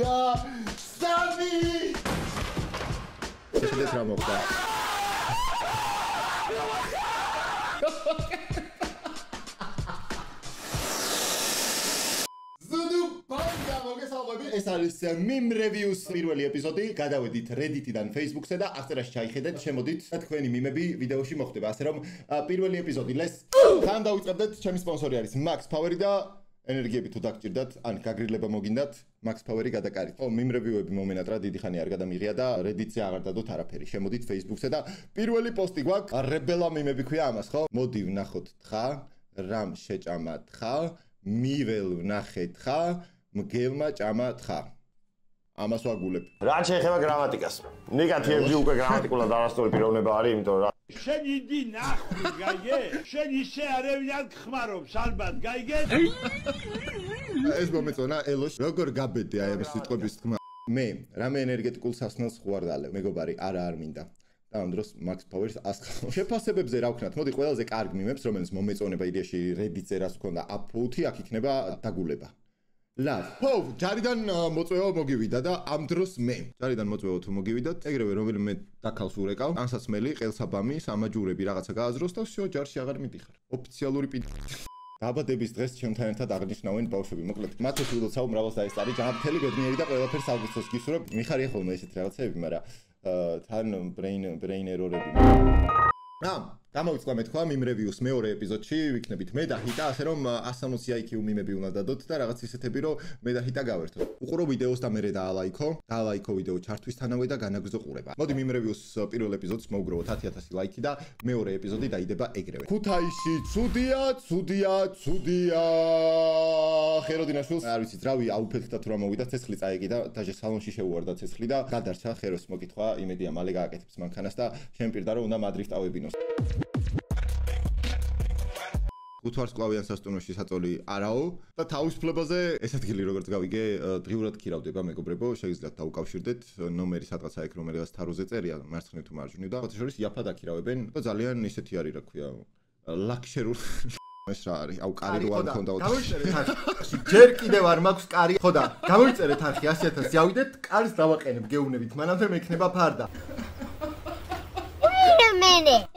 და სამი. შეხედეთ რა მოხდა? ეს არის მიმ რევიუს პირველი ეპიზოდი. გადავედით Reddit-დან Facebook-ზე და აღწერაში ჩაიხედეთ შემოდით და თქვენი მიმები ვიდეოში მოხდება. ასე რომ პირველი ეპიზოდი ლეს თან დავიწყებდეთ. ჩემი სპონსორი არის Max Power და ენერგიები თუ დაგჭირდათ, ან გაგრილება მოგინდათ, Max Power-ი გადაკარით. ო, მიმრევივები მომენად რა დიდი ხანი არ გადამიღია და Reddit-ზე აღარ დადოთ არაფერი. შემოდით Facebook-ზე და პირველი პოსტი გვაქვს, რებელა მიმები ქვია ამას, ხო? მოდი ვნახოთ თხა, რამ შეჭამა თხა, მიվել ვნახე თხა, მგელმა ჭამა თხა. ამას ვაგულებ. რა შეიძლება გრამატიკას? ნიკა თიებდი უკვე გრამატიკულად არასწორი პიროვნება არის, იმიტომ რომ შენ იდი ნახვი გაიგე? შენ ისე არევიან ხმარობს ალბათ, გაიგე? ეს მომეწონა ელოს, როგორ გაბედე აი ამ სიტყვების თქმა. მე რამე ენერგეტიკულ სასნელს ხوار დალე, მეგობარი, არა არ მინდა. და ამ დროს Max Powers ასხავ. შეფასებებზე რა ვქნათ, მოდი ყველაზე კარგ მიმებს, რომელიც მომეწონება იდეაში Reddit-ზე რას ჰქონდა, აპლოუთი აქ იქნება დაგულება. love. ჰოვ, ჯარიდან მოწვევა მოგივიდა და ამ დროს მე ჯარიდან მოწვევა თუ მოგივიდა, ეგრევე რომელიმე დაქალს ურეკავ, ანსაცმელი, ყელსაბამი, სამაჯურები რაღაცა გააზროს და всё, ჯარში აღარ მიდიხარ. ოფიციალური პი დაბადების დღეს ჩემთან ერთად აღნიშნავენ ბავშვები. მოკლედ, მათ ეს ვილოცავ მრავალს დაესწარი, ჯანმრთელი, გეგმიერი და ყველაფერს ავგუსტოს გისურვებ. მიხარია ხოლმე ესეთ რაღაცები, მაგრამ თან ბრეინ ბრეინ ერორები. რამ გამოვიწყდა მე თქვა მიმ რევიუს მეორე ეპიზოდში, ვიქნებით მე და ჰიტა, ასე რომ 160 IQ მიმები უნდა დადოთ და რაღაც ისეთები, რომ მე და ჰიტა გავერთოთ. უყურო ვიდეოს და მე დაალაიქო, დაალაიქო ვიდეო ჩართვისთანავე და განაგრძო ყურება. მოდი მიმ რევიუს პირველ ეპიზოდს მოვგროვოთ 10000 ლაიქი და მეორე ეპიზოდი დაიდება ეგრევე. ქუთაისში ცუდია, ცუდია, ცუდია. ხეროდინაშვილს არ ვიცი, ძრავი აუფეთდა თუ რა მოვიდა, ცეცხლი წაეკი და დაჟე სალონში შეუვარდა ცეცხლი და გადარჩა ხეროს მოკითხვა, იმედია მალე გააკეთებს მანქანას და ჩემ პირდა რომ უნდა მადრიფტავებინოს. უთვარსკვლავიან სასტუმროში საწოლი არაო და თავისუფლებაზე ეს ადგილი როგორც გავიგე დღიურად ქირავდება მეგობრებო შეგიძლიათ დაუკავშირდეთ ნომერი სადღაცა ეგ რომელიღაც თაროზე წერია მარცხნივ თუ მარჯვნივ და შორის იაფად აქირავებენ და ძალიან ისეთი არის რა ქვია ლაქშერულ ეს რა არის აუ კარი რო არ მქონდა გამოიწერეთ არხი. ჯერ კიდევ არ მაქვს კარი. ხო და გამოიწერეთ არხი 100000 ზავიდეთ, კარის დავაყენებ გეუნებით. მანამდე მე იქნება ფარდა. Wait a minute.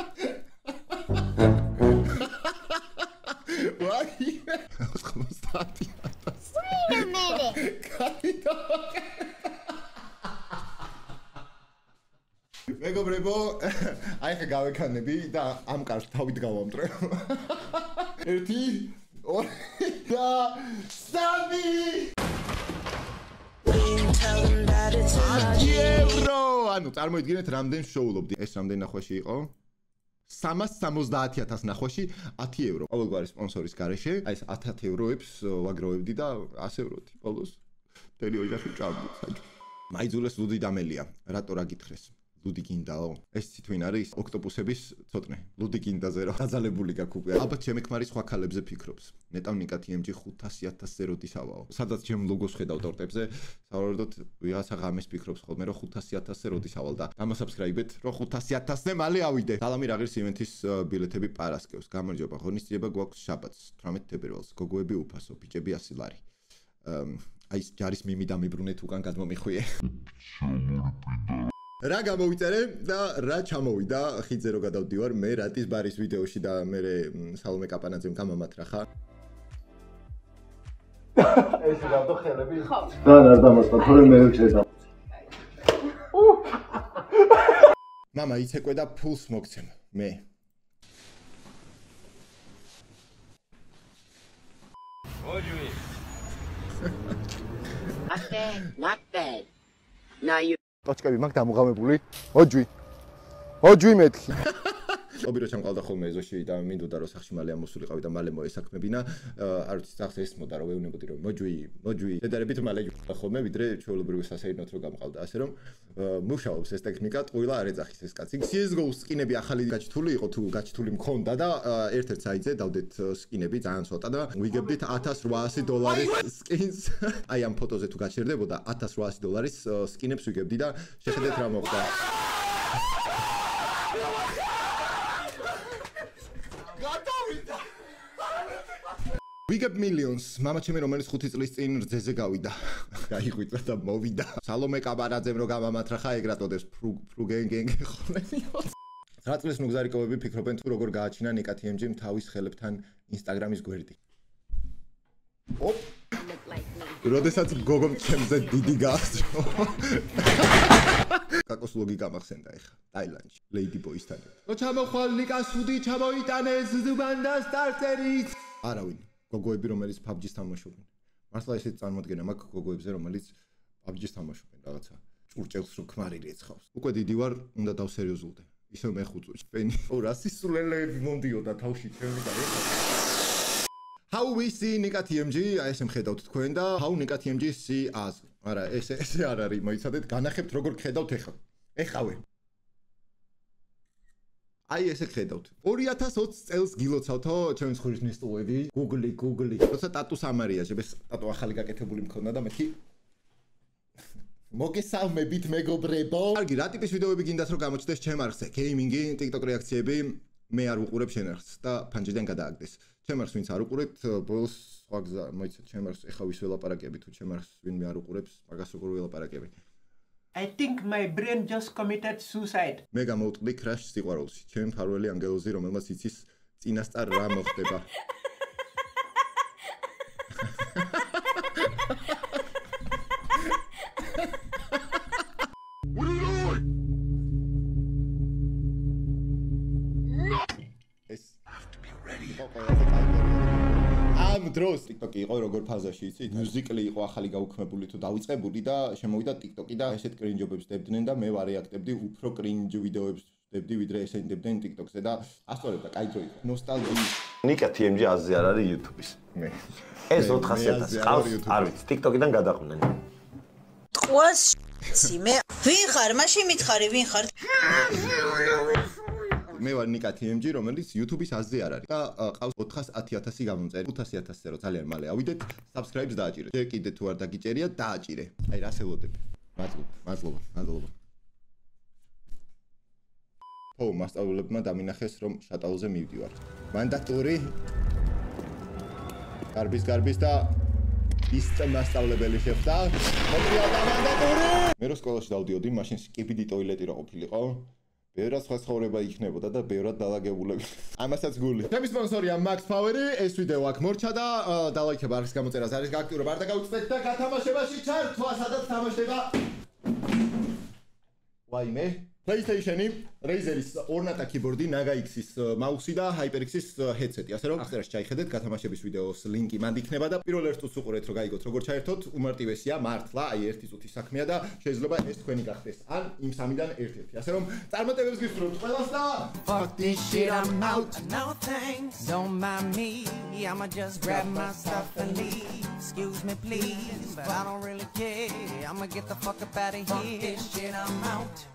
მეგობრებო, აი ხა გავეკანები და ამ კარს თავით გავამტრე. ერთი, ორი და სამი. ევრო! ანუ წარმოიდგინეთ, რამდენ შოულობდი. ეს რამდენ ნახვაში იყო? 370000 ნახვაში 10 ევრო. ყოველგვარი სპონსორის გარეშე, აი ეს 10 ევროებს ვაგროვებდი და 100 ევროთი. ბოლოს თელი ოჯახი ჭამდი. მაიძულეს ლუდი დამელია. რატო რა გითხრეს? ლუდი გინდაო? ეს თვითონ არის ოქტოპუსების ცოტნე. ლუდი გინდაზე რა დაძალებული გაქვს უკვე. ალბათ ჩემი ქმარი სხვა ქალებზე ფიქრობს. ნეტავ ნიკა TMG 500000-ზე როდისავაო. სადაც ჩემ ლოგოს ხედავ ტორტებზე, სავარაუდოდ ვიღაცა ღამეს ფიქრობს ხოლმე რომ 500000-ზე როდისავალ და დამასაბსკრაიბეთ რომ 500000-ზე მალე ავიდე. სალამი რა ღირს ივენთის ბილეთები პარასკევს. გამარჯობა. ღონისძიება გვაქვს შაბათს 18 თებერვალს. გოგოები უფასო, ბიჭები 100 ლარი. აი ეს ჯარის მიმი დამიბრუნეთ უკან გადმომიხვიე. რა გამოვიწერე და რა ჩამოვიდა? ხიძე რო გადავდივარ მე რატის ბარის ვიდეოში და მე სალომე კაპანაძემ გამამათრახა ეს დავდო ხელები და რა დამასწა თორე მე ვიქცე მამა იცე კვედა ფულს მოგცემ მე. ოჯვი. აკე ნაკე Now you ტოჩკები მაგ დამუღამებული. ოჯვი. ოჯვი მეთქი ობირო ჩამყალდა ხოლმე ეზოში და მინდოდა რომ სახში მალე ამოსულიყავი და მალე მოესაქმებინა. არ ვიცი სახს ესმოდა რომ ვეუბნებოდი რომ მოჯვი მოჯვი. დედარებით მალე ჯუხდა ხოლმე ვიდრე ჩვეულებრივი სასეირნოთ რო გამყავდა. ასე რომ მუშაობს ეს ტექნიკა ტყუილა არ ეძახის ეს კაცი. CS:GO სკინები ახალი გაჩთული იყო თუ გაჩთული მქონდა და ერთ-ერთ საიტზე დავდეთ სკინები ძალიან ცოტა და ვიგებდით 1800 დოლარის სკინს აი ამ ფოტოზე თუ გაჩერდებოდა 1800 დოლარის სკინებს ვიგებდი და შეხედეთ რა მოხდა Big Up Millions, მამაჩემი რომელიც 5 წლის წინ რძეზე გავიდა. გაიღვიძა და მოვიდა. სალომე კაბარაძემ რო გამამატრახა ეგრატოდეს ფრუგენგენგ ხოლმე. 9 წლის მოგზარიკობები ფიქრობენ თუ როგორ გააჩინა ნიკა TMG-მ თავის ხელებთან ინსტაგრამის გვერდი. ოპ. როდესაც გოგომ ჩემზე დიდი გაასწრო. კაკოს ლოგიკა მახსენდა ეხა ტაილანდში ლეიდი ბოისთან. რო ჩამოხვალ ნიკას უდი ჩამოიტანეს ზუბანდას ტარწერიც. არავინ გოგოები რომელიც PUBG-ს თამაშობენ. მართლა ესეც წარმოადგენა მაგ გოგოებზე რომელიც PUBG-ს თამაშობენ რაღაცა. ჭურჭელს რო ქმარი რეცხავს. უკვე დიდი ვარ, უნდა დავსერიოზულდე. ისე მეხუწო ჩვენი. ო რა სისულელეები მომდიოდა თავში ჩემი და ეხა. How we see Nika TMG, აი ესე მხედავთ თქვენ და how Nika TMG see us. არა, ეს ესე არ არის, მოიცადეთ, განახებთ როგორ ხედავთ ეხლა. ეხავე. აი ესე ხედავთ. 2020 წელს გილოცავთო ჩემს ხურის ნისტულები. Google, Google. თორსა ტატუს ამარია, შეგეს ტატუ ახალი გაკეთებული მქონდა და მეთქი მოგესალმებით მეგობრებო. კარგი, რა ტიპის ვიდეოები გინდათ რომ გამოჩნდეს ჩემ არხზე? Gaming-ი, TikTok რეაქციები, მე არ უყურებ შენ არხს და ფანჯიდან გადააგდეს. ჩემ არხს ვინც არ უყურებთ, ბოლოს სხვა გზა, მოიცეთ, ჩემ არხს ეხა ვის ველაპარაკები თუ ჩემ არხს ვინმე არ უყურებს, მაგას როგორ ველაპარაკები? I think my brain just committed suicide. მე გამოვტყდი crash სიყვარულში. ჩემ ფარველი ანგელოზი, რომელმაც იცის წინასწარ რა მოხდება. დროს TikTok-ი იყო როგორ ფაზაში იცით? Musical.ly იყო ახალი გაუქმებული თუ დაიწყებული და შემოვიდა TikTok-ი და ესეთ კრინჯობებს დებდნენ და მე ვარეაქტებდი უფრო კრინჯ ვიდეოებს დებდი ვიდრე ესენი დებდნენ TikTok-ზე და ასწორებ და კაი დრო იყო. ნოსტალგია. ნიკა TMG აზზე არ არის YouTube-ის. მე. ეს 400-ს ყავს, არ ვიცი, TikTok-იდან გადაყვნენ. ყوس მე ვინ ხარ? მაშინ მითხარი ვინ ხარ? მე ვარ ნიკა TMG, რომელიც YouTube-ის აზზე არ არის და ყავს 410000 გამომწერი. 500000-ზე რო ძალიან მალე ავიდეთ, subscribe-ს დააჭირე. შე კიდე თუ არ დაგიჭერია, დააჭირე. აი რა შევოდები. მადლობა, მადლობა, მადლობა. ო, მასწავლებლებმა დამინახეს, რომ შატალზე მივდივარ. მანდატური გარბის გარბის და ისწ მასწავლებელი შეხვდა. მოკლია და მანდატური. მე რო სკოლაში დავდიოდი, მაშინ სკიპიდი ტოილეტი რა ყოფილიყო. ბევრად სხვა ცხოვრება იქნებოდა და ბევრად დაალაგებულები. ამასაც გული. ჩემი სპონსორია Max Power-ი, ეს ვიდეო აქ მორჩა და დალაიქება არის გამოწერას არის გააქტიურება, არ დაგაუწდეთ და გათამაშებაში ჩართვა, სადაც თამაშდება. ვაიმე? PlayStation-ი, Razer-ის ორნატა keyboard-ი, Naga X-ის მაუსი და HyperX-ის headset-ი. ასე რომ აღწერაში ჩაიხედეთ გათამაშების ვიდეოს ლინკი მანდ იქნება და პირველ ერთ წუთს უყურეთ რომ გაიგოთ როგორ ჩაერთოთ. უმარტივესია მართლა, აი ერთი წუთის საქმეა და შეიძლება ეს თქვენი გახდეს. ან იმ სამიდან ერთ-ერთი. ასე რომ წარმატებებს გისურვებთ ყველას და Fuck this shit, I'm out. No thanks. Don't mind me. I'ma just grab my stuff and leave. Excuse me, please. But I don't really care. I'ma get the fuck up out of here. Fuck this shit, I'm out.